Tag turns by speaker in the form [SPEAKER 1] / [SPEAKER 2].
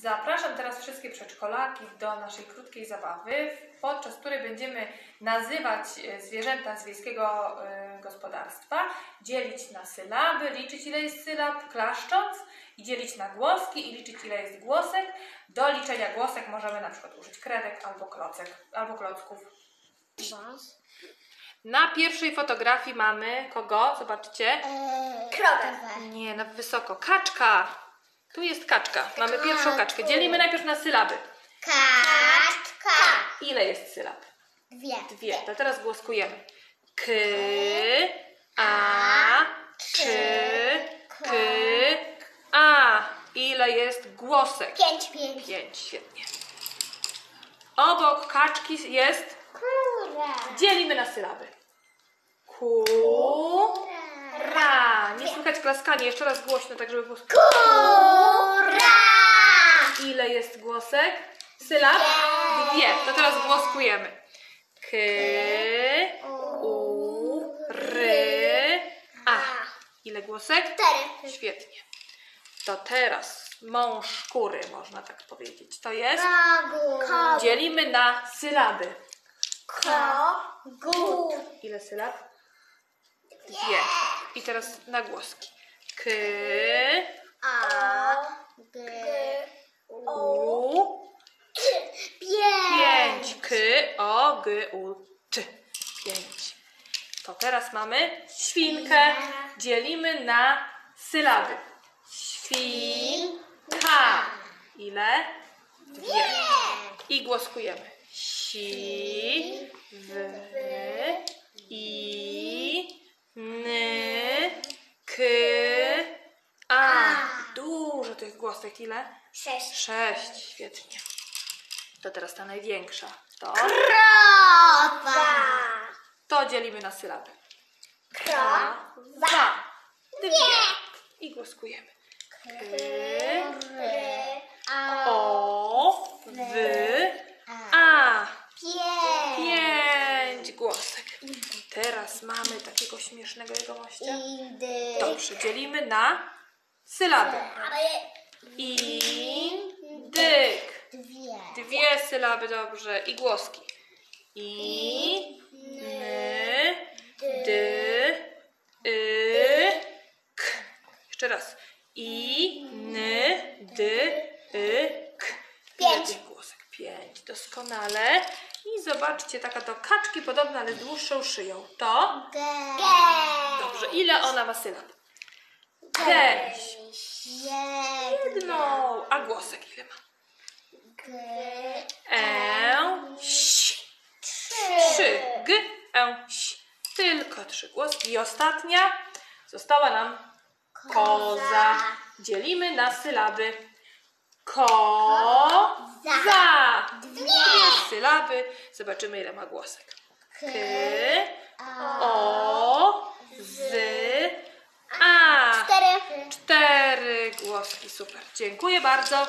[SPEAKER 1] Zapraszam teraz wszystkie przedszkolaki do naszej krótkiej zabawy, podczas której będziemy nazywać e, zwierzęta z wiejskiego e, gospodarstwa, dzielić na sylaby, liczyć ile jest sylab, klaszcząc i dzielić na głoski i liczyć ile jest głosek. Do liczenia głosek możemy na przykład użyć kredek albo klocek, albo klocków. Na pierwszej fotografii mamy kogo? Zobaczcie.
[SPEAKER 2] Krowę.
[SPEAKER 1] Nie, na wysoko. Kaczka. Tu jest kaczka. Mamy pierwszą kaczkę. Dzielimy najpierw na sylaby.
[SPEAKER 2] Kaczka.
[SPEAKER 1] Ile jest sylab?
[SPEAKER 2] Dwie.
[SPEAKER 1] Dwie. To teraz głoskujemy. K, a, czy, k, a. Ile jest głosek?
[SPEAKER 2] Pięć. Pięć.
[SPEAKER 1] Pięć. Świetnie. Obok kaczki jest.
[SPEAKER 2] Kura.
[SPEAKER 1] Dzielimy na sylaby. Ku, ra. Nie słychać klaskania. Jeszcze raz głośno, tak żeby było.
[SPEAKER 2] Kura.
[SPEAKER 1] Jest głosek? Sylab? Dwie. To teraz głoskujemy. K, u, ry, a. Ile głosek?
[SPEAKER 2] Cztery.
[SPEAKER 1] Świetnie. To teraz mąż szkury, można tak powiedzieć. To jest?
[SPEAKER 2] Kogut.
[SPEAKER 1] Dzielimy na sylaby.
[SPEAKER 2] Kogut.
[SPEAKER 1] Ile sylab? Dwie. I teraz na głoski. K,
[SPEAKER 2] A. G.
[SPEAKER 1] u,
[SPEAKER 2] Pięć.
[SPEAKER 1] Pięć. K, o, g, u, t. Pięć. To teraz mamy świnkę. Dzielimy na sylaby. Świnka. Ile? Dwie. I głoskujemy. Si, w, i, n, k, a. Dużo tych głosek. Ile?
[SPEAKER 2] Sześć.
[SPEAKER 1] Sześć. Świetnie. To teraz ta największa. To,
[SPEAKER 2] Krowa.
[SPEAKER 1] to dzielimy na sylaby.
[SPEAKER 2] Krowa.
[SPEAKER 1] Dwie. I głoskujemy. K,
[SPEAKER 2] A.
[SPEAKER 1] o, w, a.
[SPEAKER 2] Pięć.
[SPEAKER 1] Pięć głosek. Teraz mamy takiego śmiesznego jegomościa. Dobrze, dzielimy na sylaby. Indyk.
[SPEAKER 2] Dwie.
[SPEAKER 1] Dwie sylaby, dobrze. I głoski. I, ny, dy, y, k. Jeszcze raz. I, ny, dy, y, k.
[SPEAKER 2] Pięć.
[SPEAKER 1] tych głosek? Pięć. Doskonale. I zobaczcie, taka do kaczki podobna, ale z dłuższą szyją. To?
[SPEAKER 2] G.
[SPEAKER 1] Dobrze. Ile ona ma sylab? Gęś. Jedną. A głosek ile ma?
[SPEAKER 2] G.
[SPEAKER 1] E, ś. Trzy. G, e, ś. Tylko trzy głoski. I ostatnia została nam koza. Dzielimy na sylaby. Ko, za. Dwie sylaby. Zobaczymy, ile ma głosek. K, o, z, Super. Dziękuję bardzo.